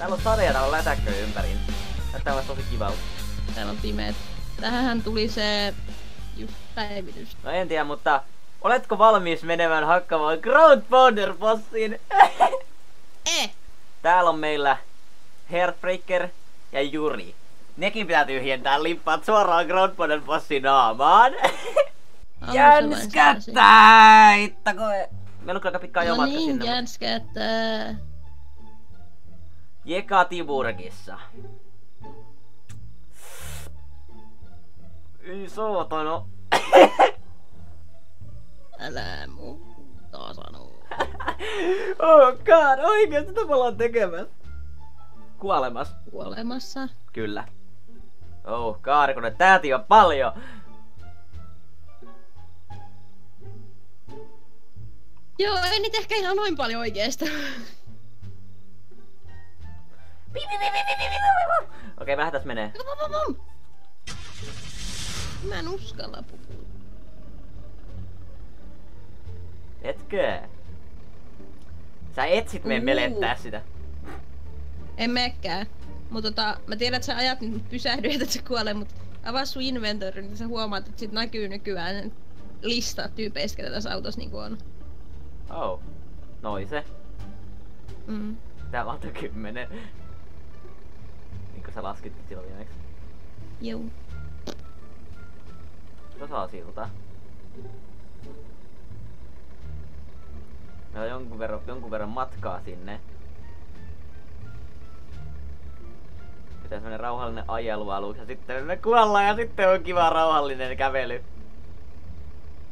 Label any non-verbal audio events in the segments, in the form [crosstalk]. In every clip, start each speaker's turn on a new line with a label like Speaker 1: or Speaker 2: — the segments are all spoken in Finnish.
Speaker 1: Täällä on sadeja, täällä on lätäkköjä ympäri. Näyttää olla tosi kivalta.
Speaker 2: Täällä on pimeät. Tähän tuli se just päivitys.
Speaker 1: No en tiedä, mutta oletko valmis menemään hakkamaan Ground Pounder bossiin? [laughs]
Speaker 2: Eh!
Speaker 1: Täällä on meillä Heartbreaker ja Juri. Nekin pitää tyhjentää lippaat suoraan Ground Pounder bossin naamaan. Jänskättää! Ittako Meillä on kyllä aika pitkä
Speaker 2: No
Speaker 1: ajomatka
Speaker 2: niin,
Speaker 1: sinne.
Speaker 2: jänskättää.
Speaker 1: Jekatiburgissa. Ei saatana. [coughs]
Speaker 2: Älä muuta sano. [coughs]
Speaker 1: oh god, oikeesti me ollaan tekemässä? Kuolemas.
Speaker 2: Kuolemassa.
Speaker 1: Kyllä. Oh god, kun ne tääti on paljon.
Speaker 2: Joo, ei niitä ehkä ihan noin paljon oikeesta.
Speaker 1: Okei, vähän tässä menee.
Speaker 2: Mä en uskalla puhua.
Speaker 1: Etkö? Sä etsit meidän melettää sitä.
Speaker 2: En meekään. Mutta tota, mä tiedän, että sä ajat nyt pysähdy, että se kuolee, mutta avaa sun inventory, niin sä huomaat, että sit näkyy nykyään lista tyypeistä, ketä tässä autossa niinku on.
Speaker 1: Oh. Noi se.
Speaker 2: Mm.
Speaker 1: Täällä on kymmenen. Kuin sä laskitkin silloin viimeksi.
Speaker 2: Joo.
Speaker 1: Osaa silta. Meillä on jonkun verran, jonkun verran matkaa sinne. Pitää semmonen rauhallinen ajelu aluksi ja sitten me kuollaan ja sitten on kiva rauhallinen kävely.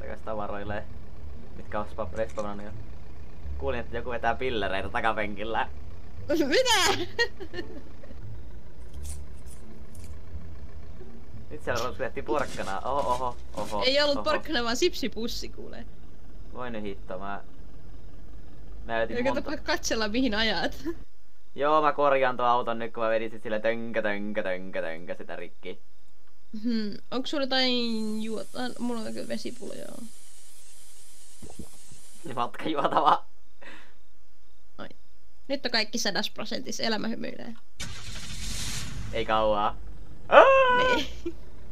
Speaker 1: Takas tavaroille. Mitkä on spa respawnannut jo. Kuulin, että joku vetää pillereitä takapenkillä. [laughs]
Speaker 2: Mitä? [laughs]
Speaker 1: Nyt siellä ruskettiin porkkanaa. Oho, oho, oho.
Speaker 2: Ei ollut
Speaker 1: oho.
Speaker 2: porkkana, vaan sipsipussi kuulee.
Speaker 1: Voi nyt hitto, mä... Mä
Speaker 2: Eikä
Speaker 1: monta...
Speaker 2: katsella mihin ajat. [laughs]
Speaker 1: Joo, mä korjaan tuon auton nyt, kun mä vedin sit sille tönkä, tönkä, tönkä, tönkä sitä rikki.
Speaker 2: Hmm. Onko sulla jotain juota? Ah, Mulla on kyllä vesipullo, joo.
Speaker 1: Niin matkajuotava.
Speaker 2: Ai. Nyt on kaikki sadas prosentissa, elämä hymyilee.
Speaker 1: Ei kauaa. Aa!
Speaker 2: Niin.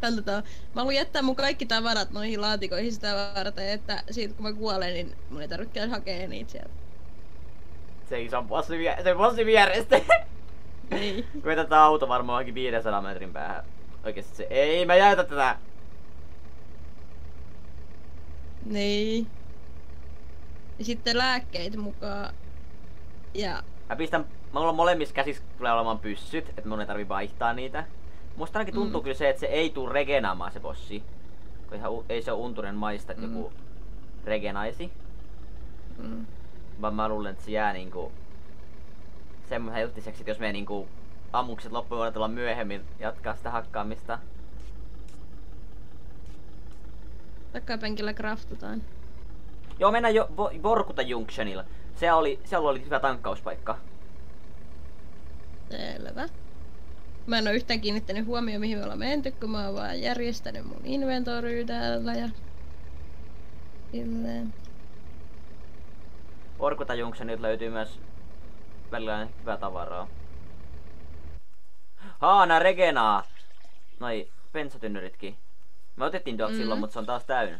Speaker 2: Katsotaan. Mä haluan jättää mun kaikki tavarat noihin laatikoihin sitä varten, että siitä kun mä kuolen, niin mun ei tarvitse käydä hakee niitä sieltä.
Speaker 1: Se iso bossi, vie- se bossi vierestä.
Speaker 2: Niin. [laughs]
Speaker 1: Vetetään auto varmaan johonkin 500 metrin päähän. Oikeesti se, ei mä jäytä tätä.
Speaker 2: Niin. Ja sitten lääkkeitä mukaan. Ja
Speaker 1: Mä pistän, mulla on molemmissa käsissä tulee olemaan pyssyt, että mun ei tarvi vaihtaa niitä. Musta ainakin tuntuu
Speaker 2: Mm.
Speaker 1: kyllä se, että se ei tuu regenaamaan se bossi. Kun ihan, ei se ole untunen maista, että
Speaker 2: Mm.
Speaker 1: joku regenaisi.
Speaker 2: mm,
Speaker 1: Vaan mä luulen, että se jää niinku semmoisen juttiseksi, että jos me niinku ammukset loppuun voidaan tulla myöhemmin jatkaa sitä hakkaamista.
Speaker 2: takapenkillä craftataan.
Speaker 1: Joo, mennään jo Vo- Vorkuta Junctionilla. Se oli, siellä oli hyvä tankkauspaikka.
Speaker 2: Selvä. Mä en oo yhtään kiinnittänyt huomioon mihin me ollaan menty, kun mä oon vaan järjestänyt mun inventory täällä ja... Silleen.
Speaker 1: Vorkuta Junctionilta löytyy myös välillä hyvää tavaraa. Haana regenaa! Noi bensatynnyritkin. Me otettiin tuolta
Speaker 2: Mm.
Speaker 1: silloin, mutta se on taas täynnä.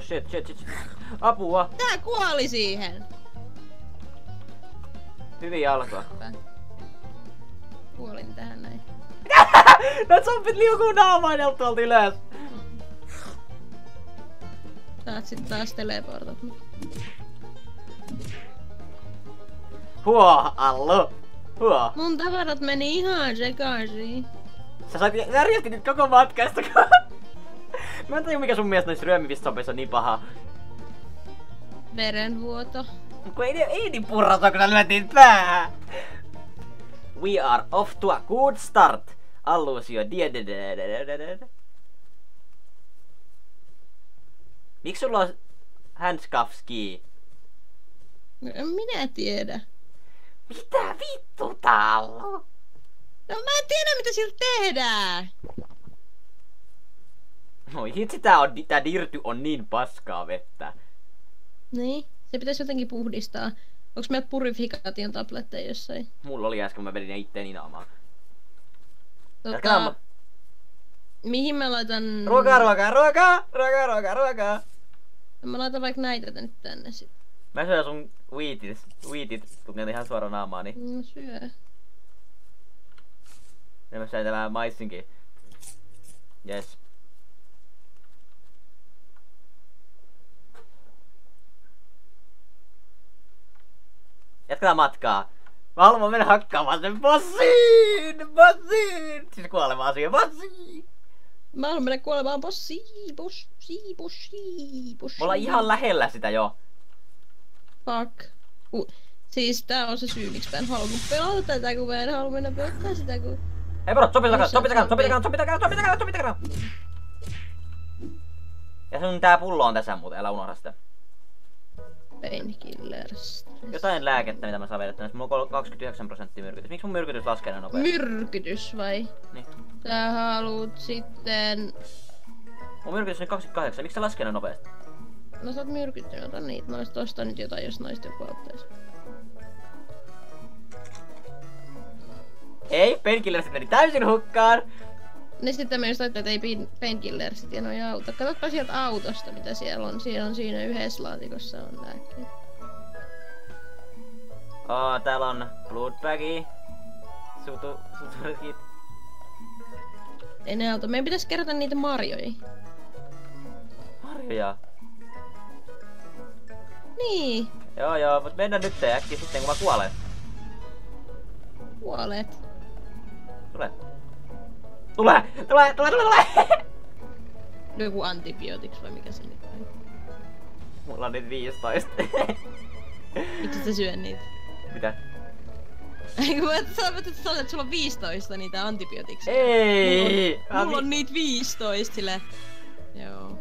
Speaker 1: Oh shit, shit, shit, shit. Apua!
Speaker 2: Tää kuoli siihen!
Speaker 1: Hyvin alkoi.
Speaker 2: Kuolin tähän näin. [laughs]
Speaker 1: Nää zombit liukuu naamaan tuolta ylös.
Speaker 2: Saat sit taas teleportat.
Speaker 1: Huo, Allu. Huo.
Speaker 2: Mun tavarat meni ihan sekaisin.
Speaker 1: Sä sait järjestit nyt koko matkasta. [laughs] Mä en tajua mikä sun mielestä noissa ryömivistä zombeissa on niin paha.
Speaker 2: Verenvuoto.
Speaker 1: Kun ei, ei niin purrata, kun lyötiin päähän. We are off to a good start. Allusio. die- de- de- de- de- de- de. Miksi sulla on handscuffski?
Speaker 2: En minä tiedä.
Speaker 1: Mitä vittu täällä on?
Speaker 2: No mä en tiedä mitä sillä tehdään.
Speaker 1: No hitsi tää, on, tää dirty on niin paskaa vettä.
Speaker 2: Niin, se pitäisi jotenkin puhdistaa. Onks meillä purifikaation tabletteja jossain?
Speaker 1: Mulla oli äsken, mä vedin ne itteeni naamaan.
Speaker 2: Tota,
Speaker 1: Tota...
Speaker 2: mihin mä laitan...
Speaker 1: Ruokaa, ruokaa, ruokaa, ruokaa, ruokaa, ruokaa.
Speaker 2: Mä laitan vaikka näitä nyt tänne sit.
Speaker 1: Mä syön sun wheatit, wheatit, tuli ihan suoraan naamaani.
Speaker 2: No syö.
Speaker 1: Ja mä söin tämän maissinkin. Yes. Jatketaan matkaa. Mä haluan mennä hakkaamaan sen bossiin! Bossiin! Siis kuolemaan siihen bossiin!
Speaker 2: Mä haluan mennä kuolemaan bossi, bossi, bossi, bossi.
Speaker 1: Me ollaan ihan lähellä sitä jo.
Speaker 2: Fuck. Uh, siis tää on se syy, miksi mä en halunnut pelata tätä, kun mä en halua mennä pelata sitä, kun...
Speaker 1: Hei bro, sopi
Speaker 2: Missä
Speaker 1: sopi takana,
Speaker 2: se
Speaker 1: sopi
Speaker 2: on?
Speaker 1: takana, sopi takana, sopi takana, sopi takana! Ja sun tää pullo on tässä muuten, älä unohda sitä.
Speaker 2: Painkillers.
Speaker 1: Jotain lääkettä, mitä mä saan vedettyä. Mulla on 29 prosenttia myrkytys. Miksi mun myrkytys laskee näin nopeasti?
Speaker 2: Myrkytys vai?
Speaker 1: niin.
Speaker 2: Sä haluut sitten...
Speaker 1: Mun myrkytys on 28. Miksi se laskee näin nopeasti?
Speaker 2: No sä oot myrkyttynyt, ota niitä noista, tosta nyt jotain, jos noista joku auttaisi.
Speaker 1: Ei, painkillersit meni täysin hukkaan.
Speaker 2: Niin sitten ajattelin, että ei pain- painkillersit ja noi auto. Katsotpa sieltä autosta, mitä siellä on. Siellä on siinä yhdessä laatikossa on lääkkeitä.
Speaker 1: Oh, täällä on bloodbagi. Sutu, suturikit.
Speaker 2: Ei ne auto. Meidän pitäisi kerätä niitä marjoja.
Speaker 1: Harjoja.
Speaker 2: Niin,
Speaker 1: Joo joo, mut mennään nyt äkkiä sitten kun mä kuolen.
Speaker 2: kuolet.
Speaker 1: Tule. Tule! Tule! Tule! Tule! Tule!
Speaker 2: Joku antibiootiks vai mikä se nyt on.
Speaker 1: Mulla on nyt 15.
Speaker 2: Miksi sä syö niitä?
Speaker 1: Mitä?
Speaker 2: Eikö mä et sä että sä että sulla on 15 niitä antibiootiksia?
Speaker 1: Ei!
Speaker 2: Mulla on, mulla on niitä 15 sille. Joo.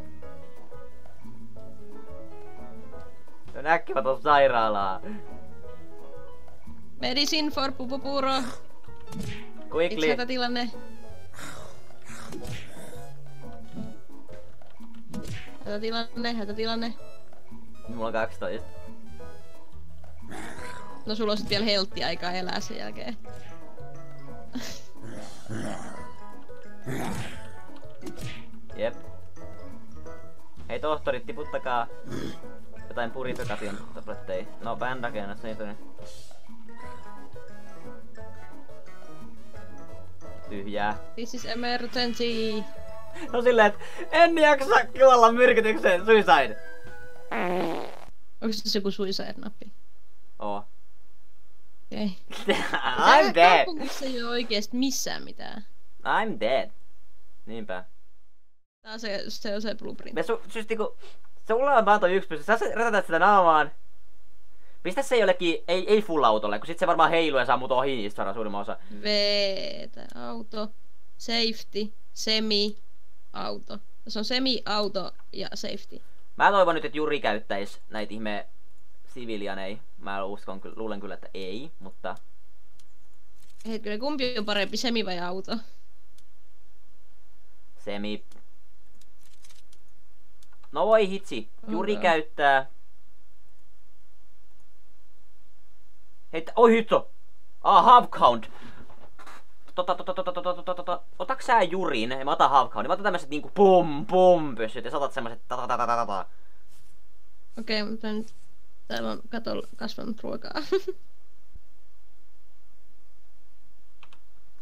Speaker 1: No äkkiä mä tuon sairaalaan.
Speaker 2: Medicine for pupupuro.
Speaker 1: Quickly.
Speaker 2: Itse hätätilanne. Hätätilanne, hätätilanne.
Speaker 1: Mulla on 12.
Speaker 2: No sulla on sit vielä heltti aikaa elää sen jälkeen.
Speaker 1: Jep. Hei tohtorit, tiputtakaa jotain purifikation tabletteja. No bandageenas niitä on. Tyhjää.
Speaker 2: This is emergency.
Speaker 1: No silleen, että en jaksa kuolla myrkytykseen, suicide.
Speaker 2: Onko se joku suicide-nappi?
Speaker 1: Oo.
Speaker 2: Okei. [laughs]
Speaker 1: I'm dead.
Speaker 2: Kaupungissa ei ole oikeesti missään mitään.
Speaker 1: I'm dead. Niinpä.
Speaker 2: Tää on se, se on se blueprint.
Speaker 1: Me su, siis niinku, sulla on vaan toi yksi pysty. Sä rätätät sitä naamaan. Pistä se jollekin, ei, ei full autolle, kun sit se varmaan heiluu ja saa mut ohi niistä suurimman osa.
Speaker 2: Veetä, auto, safety, semi, auto. Se on semi, auto ja safety.
Speaker 1: Mä toivon nyt, että Juri käyttäis näitä ihme sivilianei. Mä uskon, luulen kyllä, että ei, mutta
Speaker 2: Hetkinen, kumpi on parempi, semi vai auto?
Speaker 1: semi... No voi hitsi, Juri
Speaker 2: Okei.
Speaker 1: käyttää... Hei, oi hitto! Ah, Hubcount! Tota, tota, tota, tota, tota, tota, otaks sä Jurin, mä otan Hubcountin, mä otan tämmöset niinku pum pum pyssyt, ja sä otat semmoset ta ta ta ta ta ta.
Speaker 2: Okei, mutta nyt täällä on katolla kasvanut ruokaa. [laughs]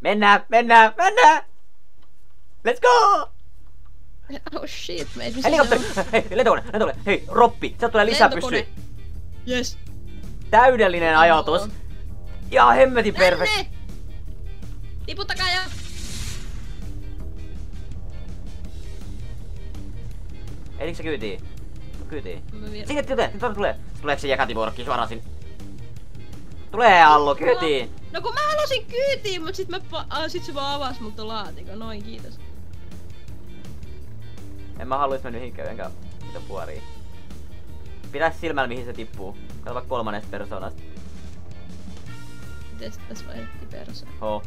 Speaker 1: Mennään, mennään, mennään! Let's go!
Speaker 2: oh shit, mate. missä se
Speaker 1: Helikopteri! Hei, lentokone, lentokone! Hei, Roppi! Sieltä tulee lisää pyssyjä!
Speaker 2: Yes.
Speaker 1: Täydellinen ajatus!
Speaker 2: Joo.
Speaker 1: Ja hemmetin perfect!
Speaker 2: Tänne! Tiputtakaa ja...
Speaker 1: Elikö se kyytiin? Kyytiin. Sinne tulee, nyt tulee. Tuleeko se jakativuorokki suoraan sinne? Tulee Allu, kyytiin!
Speaker 2: No kun mä halusin kyytiin, mut sit, mä ah, sit se vaan avasi mut laatikon. Noin, kiitos.
Speaker 1: En mä haluis mennyt hinkään enkä mitä puoriin. Pidä silmällä mihin se tippuu. Kato vaikka kolmannesta persoonasta.
Speaker 2: Mites tässä vaihdettiin perso?
Speaker 1: Ho.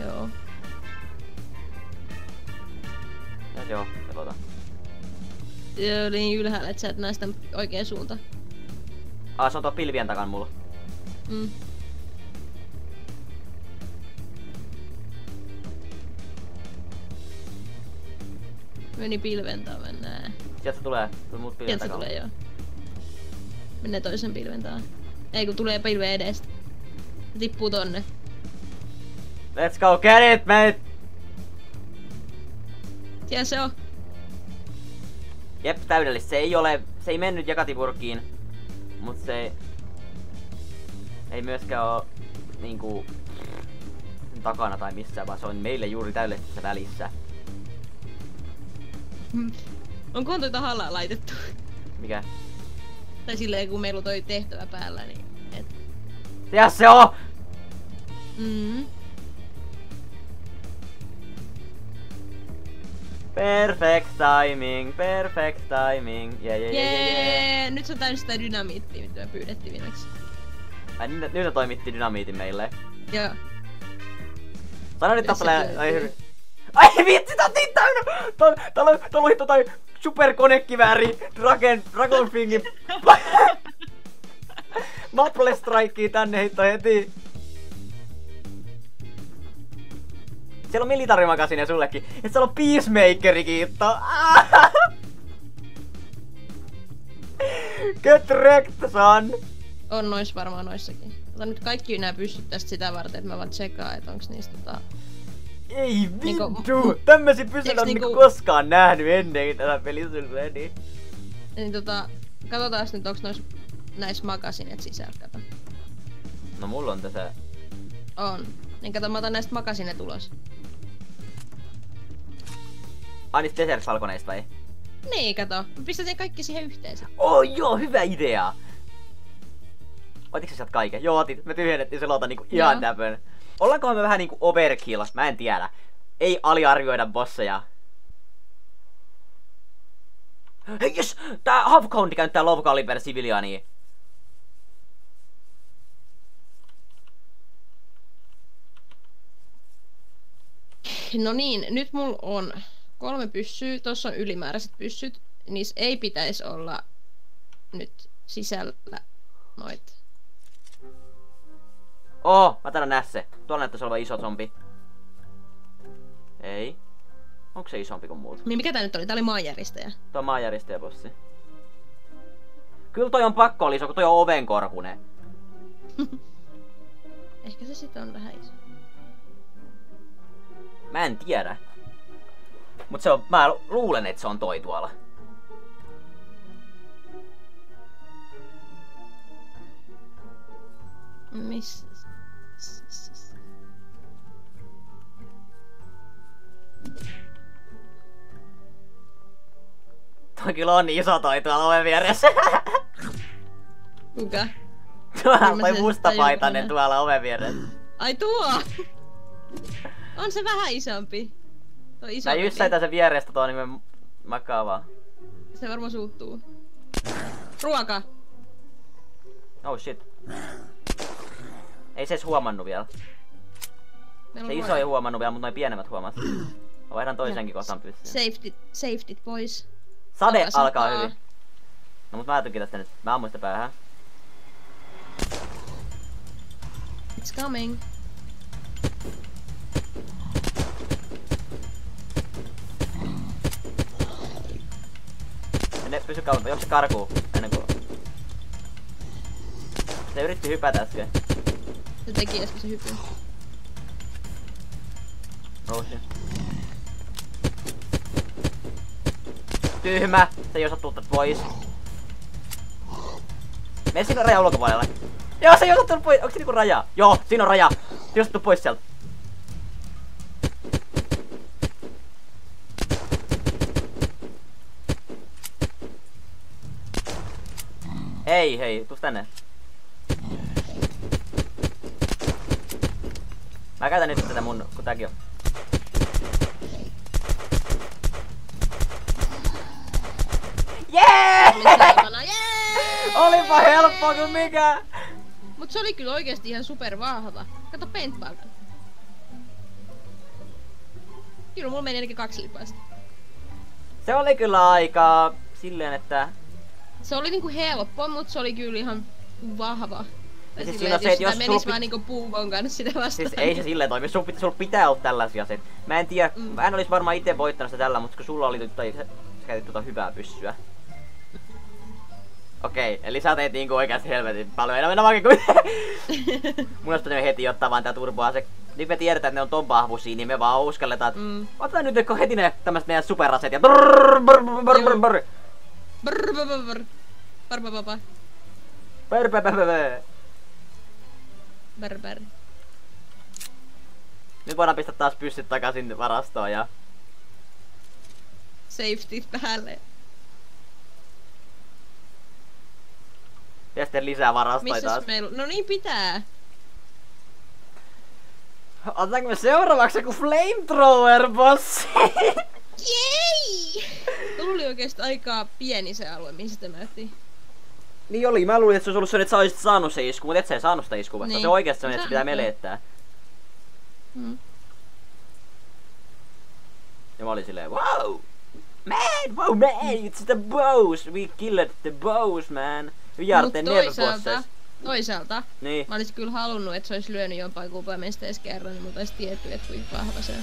Speaker 2: Joo.
Speaker 1: Joo, pelota.
Speaker 2: Joo, niin ylhäällä, että sä et näe sitä oikea suunta.
Speaker 1: Ah, se on tuo pilvien takan mulla.
Speaker 2: Mm. Meni pilven taa, mennään.
Speaker 1: Sieltä se tulee. Tulee muut pilvien
Speaker 2: Sieltä tulee joo. Menee toisen pilven taa. Ei kun tulee pilven edestä. Tippuu tonne.
Speaker 1: Let's go, get it, mate!
Speaker 2: Siellä se on.
Speaker 1: Jep, täydellistä. Se ei ole, se ei mennyt jakatipurkkiin, mut se ei myöskään oo niinku takana tai missään, vaan se on meille juuri täydellisessä välissä.
Speaker 2: Mm. Onkohan toi tahallaan laitettu?
Speaker 1: Mikä?
Speaker 2: Tai silleen kun meillä on toi tehtävä päällä, niin... Et...
Speaker 1: Ja se on!
Speaker 2: Mm.
Speaker 1: Perfect timing, perfect timing. Yeah, yeah, yeah, yeah, yeah.
Speaker 2: Nyt se on täysin sitä dynamiittia, mitä me pyydettiin viimeksi.
Speaker 1: Ai nyt, nyt ne toimitti dynamiitin meille.
Speaker 2: Joo.
Speaker 1: Sano nyt
Speaker 2: Kyllä se
Speaker 1: tappelee.
Speaker 2: työ-
Speaker 1: Ai hyvin. Ai vitsi, tää on niin täynnä! Täällä täällä on, täällä on hitto tai superkonekivääri Dragon, Dragonfingin Maple [laughs] [laughs] Strikea tänne hitto heti. Siellä on militarimakasinia sullekin. Ja siellä on Peacemakerikin hitto. Ah! [laughs] Get wrecked, son!
Speaker 2: On nois varmaan noissakin. Ota nyt kaikki nää pyssyt tästä sitä varten, että mä vaan tsekaan, että onks niistä tota...
Speaker 1: Ei
Speaker 2: Niinku-
Speaker 1: vittu! Tämmösiä pyssyjä
Speaker 2: Tiiäks
Speaker 1: on niinku
Speaker 2: niinku-
Speaker 1: koskaan nähnyt ennen tätä pelissä meni.
Speaker 2: Niin tota... Katsotaan nyt onks nois näissä makasinet sisällä, kato.
Speaker 1: No mulla on tässä...
Speaker 2: On. Niin kato, mä otan näistä makasinet ulos.
Speaker 1: Ai niistä Desert vai?
Speaker 2: Niin, kato. Mä pistetään kaikki siihen yhteensä.
Speaker 1: Oh joo, hyvä idea! Otitko sä sieltä kaiken? Joo, otit. Me tyhjennettiin se lota niinku ihan
Speaker 2: Joo.
Speaker 1: täpön. Ollaankohan me vähän niinku overkill? Mä en tiedä. Ei aliarvioida bosseja. Hei jos! Tää Count käyttää Low Caliber Civiliania.
Speaker 2: No niin, nyt mulla on kolme pyssyä. Tossa on ylimääräiset pyssyt. Niissä ei pitäisi olla nyt sisällä noit.
Speaker 1: Oh, mä taidan nähdä se. Tuolla näyttäisi olevan iso zombi. Ei. Onko se isompi kuin muut?
Speaker 2: Niin mikä tää nyt oli? Tää oli maanjäristäjä.
Speaker 1: Tuo on maanjäristäjäbossi. Kyllä toi on pakko olla iso, kun toi on ovenkorkunen. [laughs]
Speaker 2: Ehkä se sitten on vähän iso.
Speaker 1: Mä en tiedä. Mut se on, mä lu- luulen, että se on toi tuolla.
Speaker 2: Missä?
Speaker 1: Toi kyllä on niin iso toi tuolla oven vieressä.
Speaker 2: Kuka?
Speaker 1: tuolla toi mustapaitainen tuolla oven vieressä.
Speaker 2: Ai tuo! On se vähän isompi. Toi iso
Speaker 1: Mä
Speaker 2: veli.
Speaker 1: jyssäitän sen vierestä tuon nimen makaavaa.
Speaker 2: Se varmaan suuttuu. Ruoka!
Speaker 1: Oh shit. Ei se edes huomannut vielä. Se iso ei huomannut vielä, mutta noin pienemmät huomas. Mä vaihdan toisenkin kohtaan pyssyyn.
Speaker 2: Safety, safety pois.
Speaker 1: Sade
Speaker 2: alkaa
Speaker 1: alkaa
Speaker 2: sataa.
Speaker 1: hyvin. No mut mä ajattelin tästä nyt. Mä ammuin sitä päähän.
Speaker 2: It's coming.
Speaker 1: Ne pysy kauempaa. Juokse karkuun ennen kuin... Se yritti hypätä äsken.
Speaker 2: Se teki äsken se hypyn.
Speaker 1: Shit. Tyhmä! Se ei osaa tulla pois. Mene siinä rajan ulkopuolelle. Joo, se ei osaa tulla pois. Onko se niinku raja? Joo, siinä on raja. Se ei osaa pois sieltä. Hei, hei, tuu tänne. Mä käytän nyt tätä mun, kun tääkin on. Jee! Olipa helppoa kuin mikä!
Speaker 2: Mut se oli kyllä oikeesti ihan super vahva. Kato paintballta. Kyllä mulla meni ainakin kaksi lipasta.
Speaker 1: Se oli kyllä aika silleen, että...
Speaker 2: Se oli niinku helppo, mutta se oli kyllä ihan vahva.
Speaker 1: Ja siis siinä on se, että jos sulla
Speaker 2: menis
Speaker 1: pit-
Speaker 2: vaan niinku puukon kanssa sitä vastaan.
Speaker 1: Siis ei se silleen toimi, sul, pit, sul pitää olla tällaisia aseita. Mä en tiedä,
Speaker 2: Mm.
Speaker 1: mä en olis varmaan itse voittanut sitä tällä, mutta kun sulla oli toi, sä sä käytit tuota hyvää pyssyä. Okei, eli sä teet niinku oikeasti helvetin paljon enemmän vaikka kuin... [laughs] Mun olisi heti ottaa vaan tää turboase. Nyt me tiedetään, että ne on ton vahvuisia, niin me vaan uskalletaan, että
Speaker 2: Mm.
Speaker 1: otetaan nyt heti ne tämmöset meidän superaset ja brrrr, brrrr, brrrr, brrrr, brrrr.
Speaker 2: Brr, brr, brr, brr. Brr, brr, brr,
Speaker 1: Brrr, brrr, brrr, brrr.
Speaker 2: brr, brr.
Speaker 1: Nyt voidaan pistää taas pyssyt takaisin varastoon ja...
Speaker 2: Safety päälle.
Speaker 1: Ja sitten lisää varastoja
Speaker 2: Missä
Speaker 1: taas.
Speaker 2: meillä... No niin pitää.
Speaker 1: Otetaanko me seuraavaksi joku flamethrower bossi? [laughs]
Speaker 2: Jei! Mulla oli oikeesti aika pieni se alue, mihin sitä mättiin.
Speaker 1: niin oli, mä luulin, että se olisi ollut se, että sä olisit saanut se isku, mutta et sä ei saanut sitä iskua vasta.
Speaker 2: Niin.
Speaker 1: Se on oikeasti sellainen, että se pitää
Speaker 2: joo.
Speaker 1: melettää.
Speaker 2: Mm.
Speaker 1: Ja mä olin silleen, wow! Man, wow man, it's the boss! We killed the boss, man! We are
Speaker 2: Mut
Speaker 1: the never
Speaker 2: toisaalta,
Speaker 1: bosses.
Speaker 2: toisaalta,
Speaker 1: Niin.
Speaker 2: mä olisin kyllä halunnut, että se olisi lyönyt jompaa kupaa meistä edes kerran, niin mä ois tietty, että kuinka vahva se on.